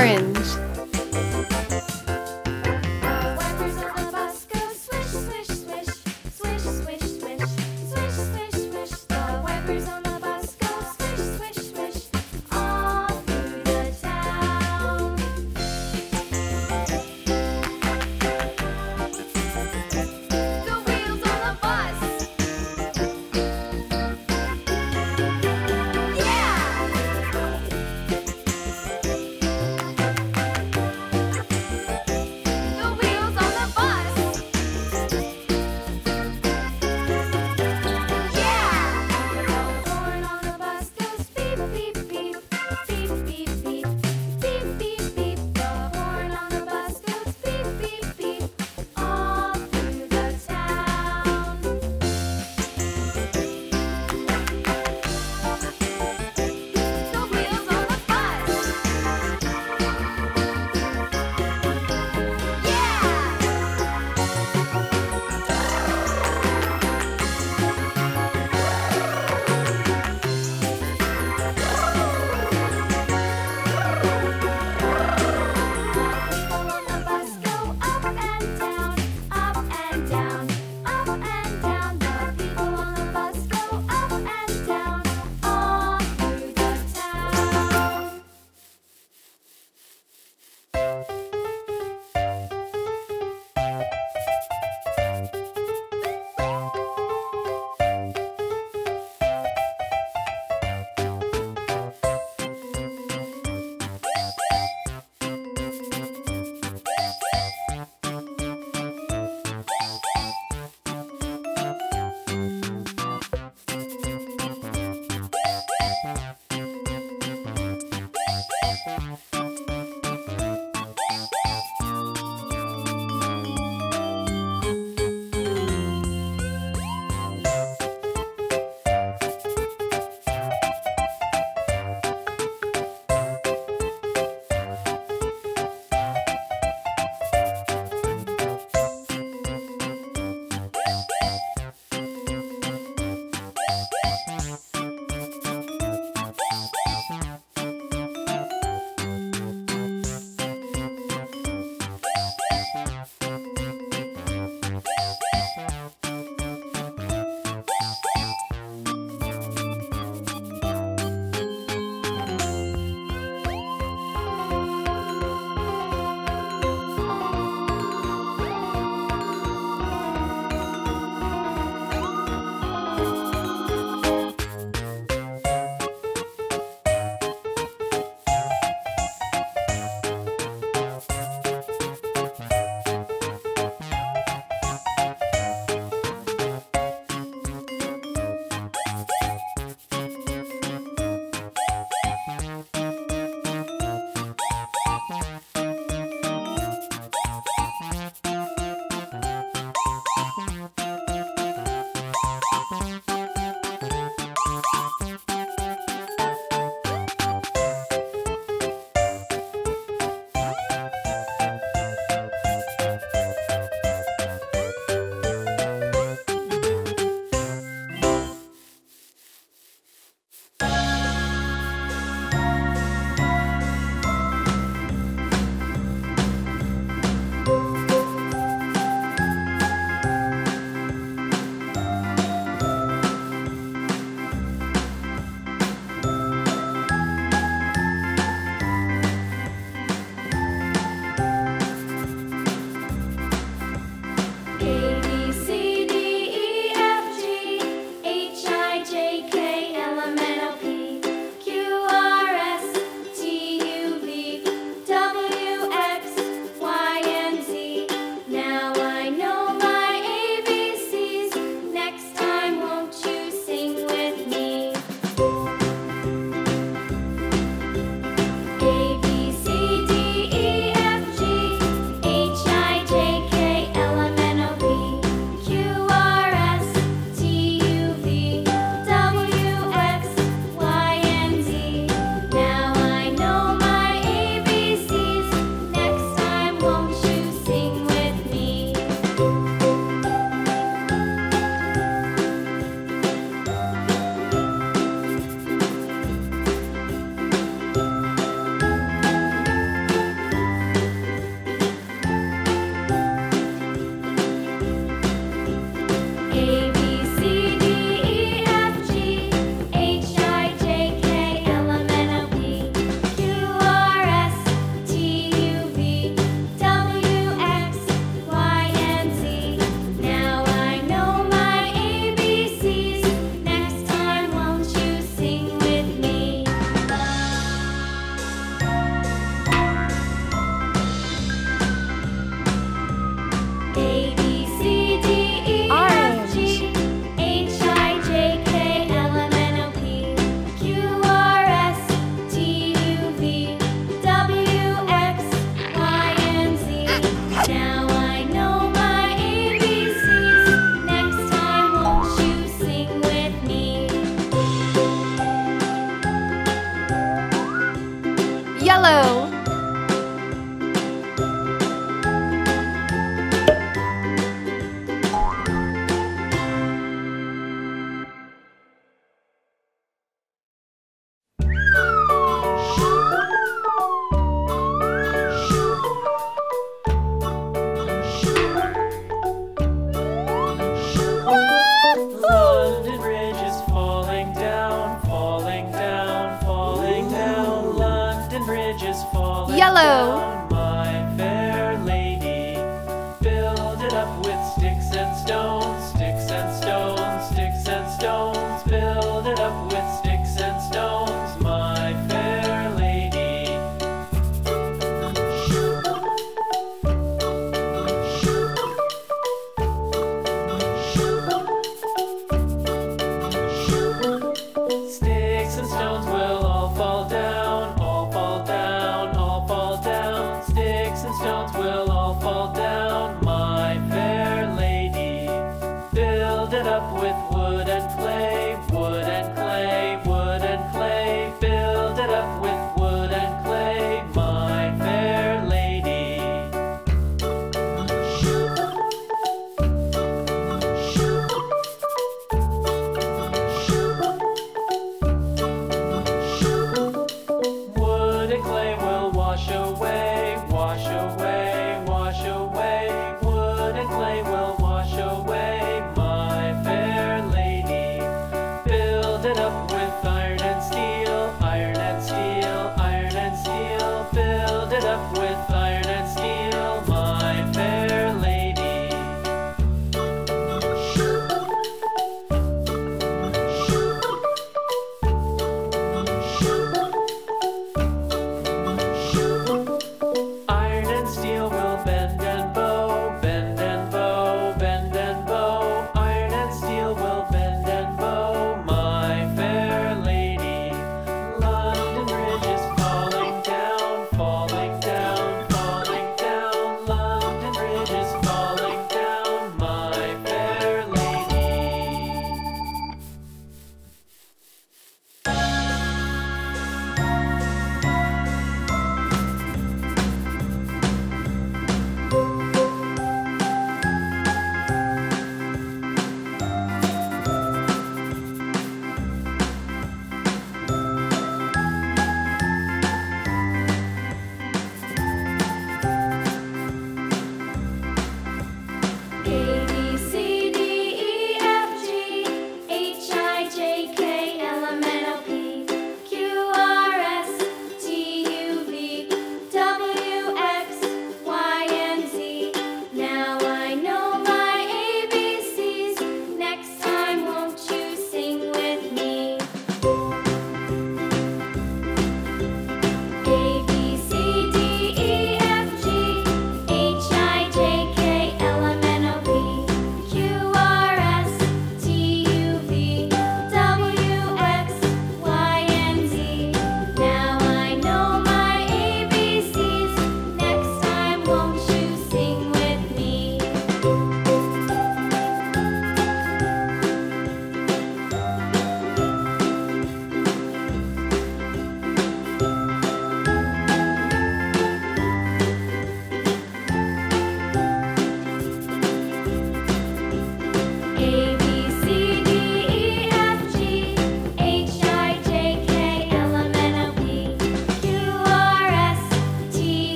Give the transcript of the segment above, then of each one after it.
orange.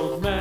Old man,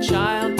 child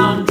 sun